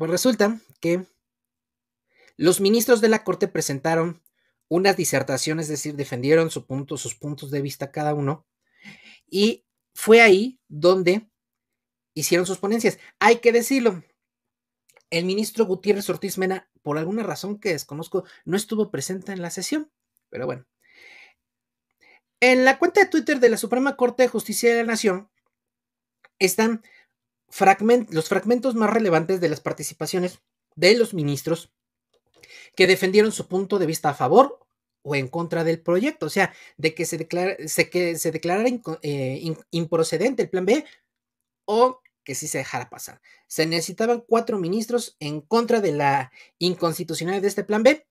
Pues resulta que los ministros de la Corte presentaron unas disertaciones, es decir, defendieron su punto, sus puntos de vista cada uno, y fue ahí donde hicieron sus ponencias. Hay que decirlo, el ministro Gutiérrez Ortiz Mena, por alguna razón que desconozco, no estuvo presente en la sesión, pero bueno. En la cuenta de Twitter de la Suprema Corte de Justicia de la Nación están los fragmentos más relevantes de las participaciones de los ministros que defendieron su punto de vista a favor o en contra del proyecto, o sea, de que se, que se declarara eh, improcedente el plan B o que sí se dejara pasar. Se necesitaban cuatro ministros en contra de la inconstitucionalidad de este plan B,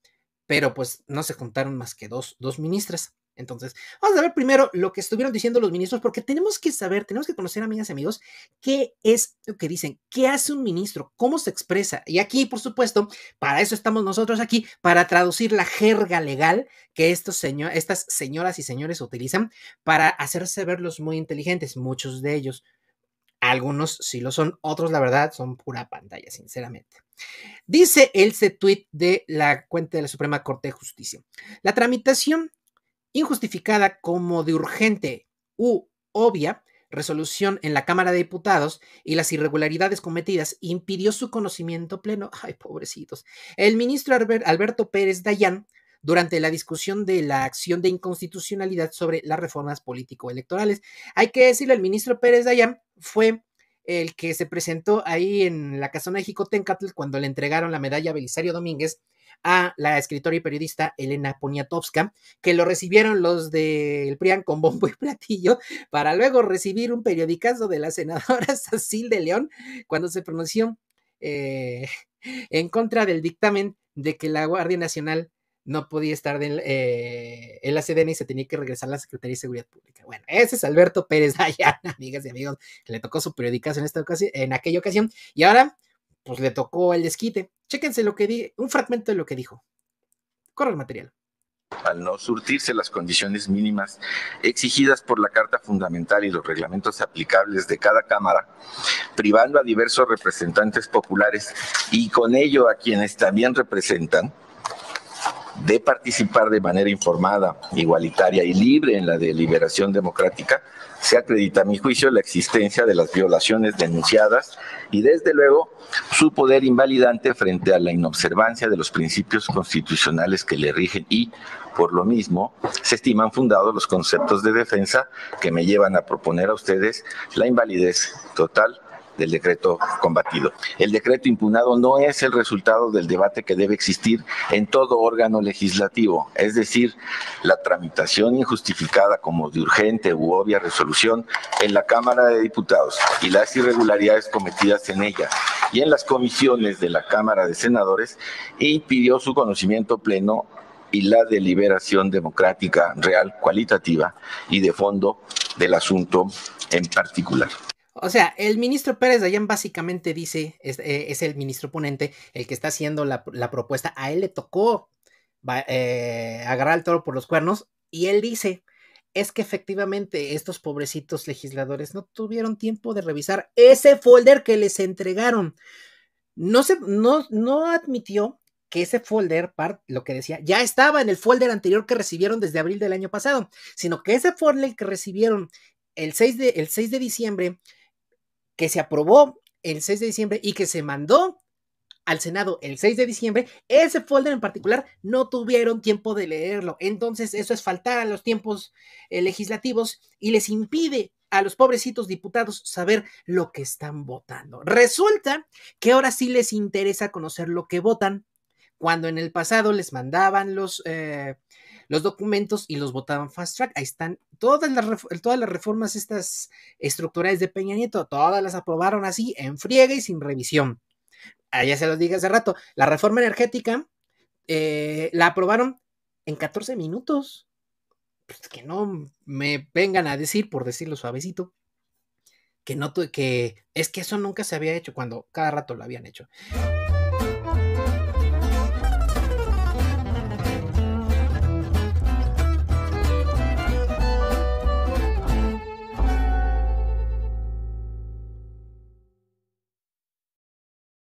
pero pues no se juntaron más que dos, dos ministras. Entonces, vamos a ver primero lo que estuvieron diciendo los ministros, porque tenemos que saber, tenemos que conocer, amigas y amigos, qué es lo que dicen, qué hace un ministro, cómo se expresa. Y aquí, por supuesto, para eso estamos nosotros aquí, para traducir la jerga legal que estos estas señoras y señores utilizan para hacerse verlos muy inteligentes, muchos de ellos. Algunos sí lo son, otros la verdad son pura pantalla, sinceramente. Dice el tweet de la cuenta de la Suprema Corte de Justicia. La tramitación injustificada como de urgente u obvia resolución en la Cámara de Diputados y las irregularidades cometidas impidió su conocimiento pleno. Ay, pobrecitos. El ministro Alberto Pérez Dayán, durante la discusión de la acción de inconstitucionalidad sobre las reformas político-electorales. Hay que decirle, el ministro Pérez Dayán fue el que se presentó ahí en la casona de Jicotencatl cuando le entregaron la medalla a Belisario Domínguez a la escritora y periodista Elena Poniatowska, que lo recibieron los del PRIAN con bombo y platillo, para luego recibir un periodicazo de la senadora Cecil de León cuando se pronunció eh, en contra del dictamen de que la Guardia Nacional no podía estar eh, en la CDN y se tenía que regresar a la Secretaría de Seguridad Pública. Bueno, ese es Alberto Pérez Dayana, amigas y amigos, que le tocó su periodicazo en, esta ocasión, en aquella ocasión. Y ahora pues le tocó el desquite. Chéquense lo que un fragmento de lo que dijo. Corre el material. Al no surtirse las condiciones mínimas exigidas por la Carta Fundamental y los reglamentos aplicables de cada Cámara, privando a diversos representantes populares y con ello a quienes también representan, de participar de manera informada, igualitaria y libre en la deliberación democrática, se acredita a mi juicio la existencia de las violaciones denunciadas y desde luego su poder invalidante frente a la inobservancia de los principios constitucionales que le rigen y, por lo mismo, se estiman fundados los conceptos de defensa que me llevan a proponer a ustedes la invalidez total del decreto combatido. El decreto impugnado no es el resultado del debate que debe existir en todo órgano legislativo, es decir, la tramitación injustificada como de urgente u obvia resolución en la Cámara de Diputados y las irregularidades cometidas en ella y en las comisiones de la Cámara de Senadores impidió su conocimiento pleno y la deliberación democrática real, cualitativa y de fondo del asunto en particular. O sea, el ministro Pérez Dayan básicamente dice, eh, es, el ministro ponente, el que está haciendo la, propuesta, a él le tocó eh, agarrar el toro por los cuernos y él dice, es que efectivamente estos pobrecitos legisladores no tuvieron tiempo de revisar ese folder que les entregaron. No, se, no, no admitió que ese folder, lo que decía, ya estaba en el folder anterior que recibieron desde abril del año pasado, sino que ese folder que recibieron el 6 de, el 6 de diciembre que se aprobó el 6 de diciembre y que se mandó al Senado el 6 de diciembre, ese folder en particular no tuvieron tiempo de leerlo. Entonces, eso es faltar a los tiempos eh, legislativos y les impide a los pobrecitos diputados saber lo que están votando. Resulta que ahora sí les interesa conocer lo que votan, cuando en el pasado les mandaban los, eh, los documentos y los votaban fast track. Ahí están todas las, todas las reformas estas estructurales de Peña Nieto, todas las aprobaron así, en friega y sin revisión. Ah, ya se los dije hace rato, la reforma energética eh, la aprobaron en 14 minutos. Pues que no me vengan a decir, por decirlo suavecito, que no que es que eso nunca se había hecho cuando cada rato lo habían hecho.